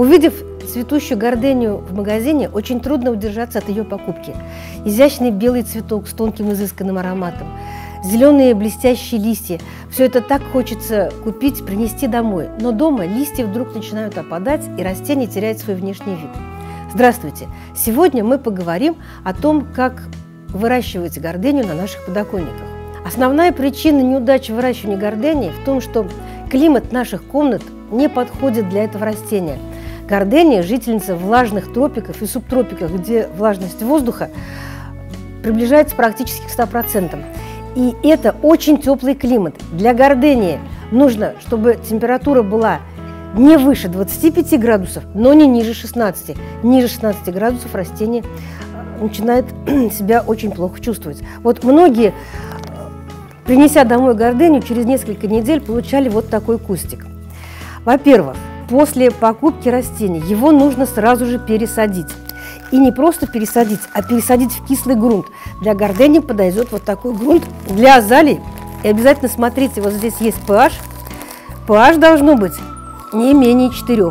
Увидев цветущую гордению в магазине, очень трудно удержаться от ее покупки. Изящный белый цветок с тонким изысканным ароматом, зеленые блестящие листья. Все это так хочется купить, принести домой. Но дома листья вдруг начинают опадать, и растение теряет свой внешний вид. Здравствуйте! Сегодня мы поговорим о том, как выращивать гордению на наших подоконниках. Основная причина неудачи выращивания гордении в том, что климат наших комнат не подходит для этого растения. Гордения – жительница влажных тропиков и субтропиков, где влажность воздуха приближается практически к 100%. И это очень теплый климат. Для гордении нужно, чтобы температура была не выше 25 градусов, но не ниже 16. Ниже 16 градусов растение э, начинает себя очень плохо чувствовать. Вот многие принеся домой гордыню, через несколько недель получали вот такой кустик. Во-первых, после покупки растения его нужно сразу же пересадить. И не просто пересадить, а пересадить в кислый грунт. Для гордени подойдет вот такой грунт. Для азалий, и обязательно смотрите, вот здесь есть pH. pH должно быть не менее 4.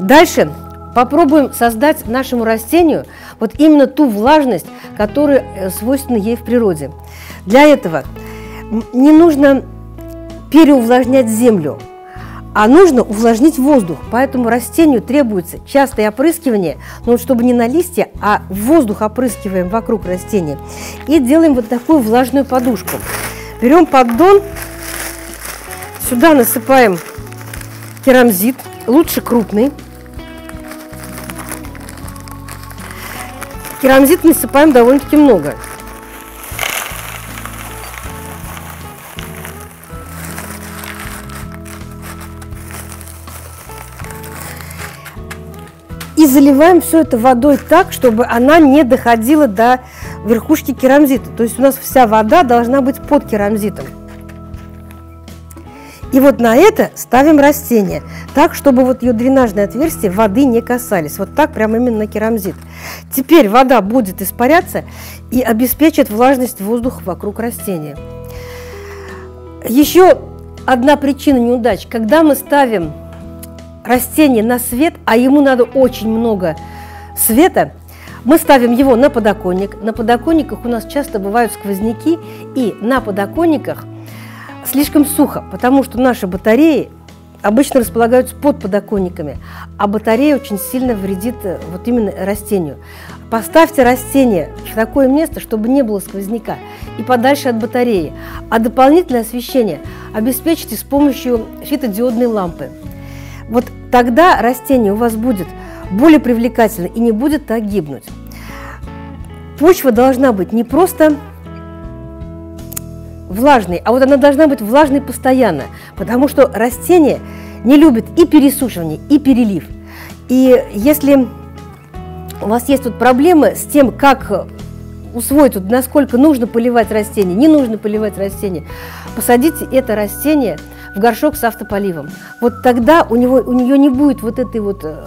Дальше попробуем создать нашему растению вот именно ту влажность, которая э, свойственна ей в природе. Для этого не нужно переувлажнять землю, а нужно увлажнить воздух. Поэтому растению требуется частое опрыскивание, но чтобы не на листья, а воздух опрыскиваем вокруг растения. И делаем вот такую влажную подушку. Берем поддон, сюда насыпаем керамзит, лучше крупный, Керамзит насыпаем довольно-таки много. И заливаем все это водой так, чтобы она не доходила до верхушки керамзита. То есть у нас вся вода должна быть под керамзитом. И вот на это ставим растение, так, чтобы вот ее дренажные отверстия воды не касались. Вот так прямо именно на керамзит. Теперь вода будет испаряться и обеспечит влажность воздуха вокруг растения. Еще одна причина неудач. Когда мы ставим растение на свет, а ему надо очень много света, мы ставим его на подоконник. На подоконниках у нас часто бывают сквозняки, и на подоконниках – слишком сухо, потому что наши батареи обычно располагаются под подоконниками, а батарея очень сильно вредит э, вот именно растению. Поставьте растение в такое место, чтобы не было сквозняка и подальше от батареи. А дополнительное освещение обеспечьте с помощью фитодиодной лампы. Вот тогда растение у вас будет более привлекательно и не будет так гибнуть. Почва должна быть не просто влажной, а вот она должна быть влажной постоянно, потому что растение не любит и пересушивание, и перелив. И если у вас есть вот проблемы с тем, как усвоить, вот, насколько нужно поливать растение, не нужно поливать растение, посадите это растение в горшок с автополивом. Вот тогда у, него, у нее не будет вот этой вот э,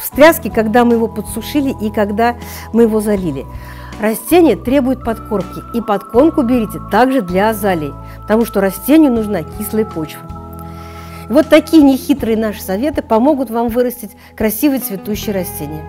встряски, когда мы его подсушили и когда мы его залили. Растение требует подкормки, и подкормку берите также для азалий, потому что растению нужна кислая почва. И вот такие нехитрые наши советы помогут вам вырастить красивые цветущие растения.